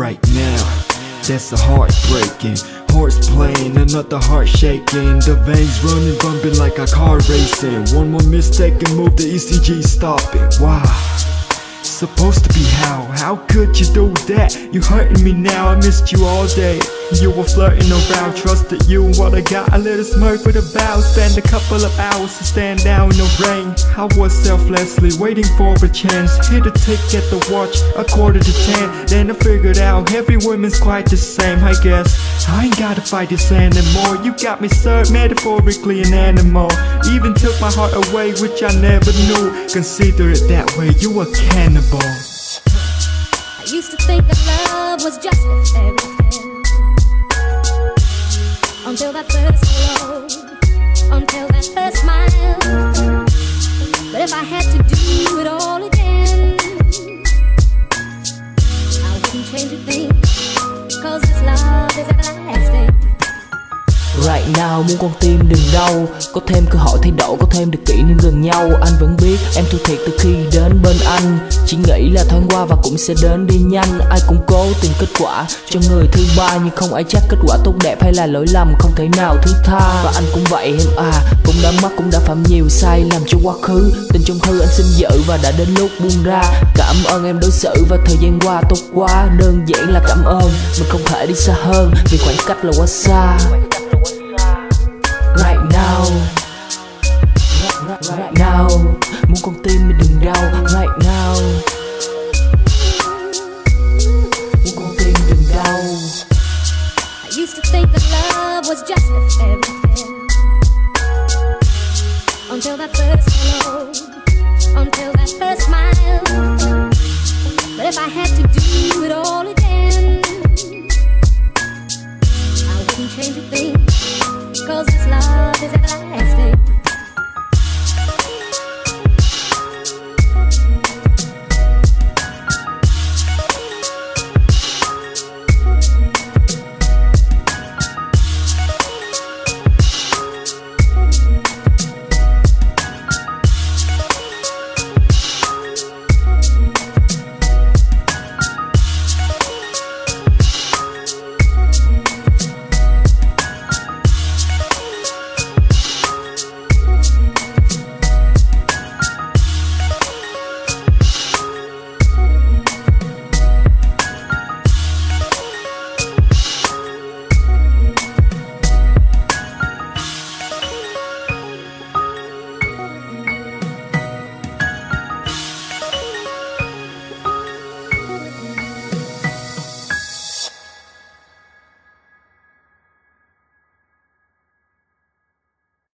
right now. That's a heartbreaking. Heart's playing, another heart shaking. The veins running, bumping like a car racing. One more mistake and move the ECG stopping. Wow. Supposed to be how? How could you do that? You hurting me now, I missed you all day. You were flirting around, trusted you what I got. A little smirk with a bow, spend a couple of hours to stand down in the rain. I was selflessly waiting for a chance. Hit a tick at the watch, a quarter to ten. Then I figured out every woman's quite the same, I guess. I ain't gotta fight this anymore. You got me served metaphorically an animal. Even took my heart away, which I never knew. Consider it that way, you a cannibal. I used to think that love was just a fairy tale. That first hello, until that first smile. But if I had to do Right now muốn con tim đừng đau. Có thêm cơ hội thay đổi, Có thêm được kỷ niệm gần nhau. Anh vẫn biết em thua thiệt từ khi đến bên anh. Chỉ nghĩ là thoáng qua và cũng sẽ đến đi nhanh. Ai cũng cố tìm kết quả cho người thứ ba, Nhưng không ai chắc kết quả tốt đẹp hay là lỗi lầm. Không thể nào thứ tha. Và anh cũng vậy em à. Cũng đã mắc, cũng đã phạm nhiều sai làm cho quá khứ. Tình trong hư anh xin giữ và đã đến lúc buông ra. Cảm ơn em đối xử và thời gian qua tốt quá. Đơn giản là cảm ơn, Mình không thể đi xa hơn Vì khoảng cách là quá xa right now. Right, right now. Muốn con tim mình đừng đau. Right now. Muốn con tim đừng đau. I used to think that love was just a fairy tale. Until that first hello, until that first smile. But if I had to do Desde la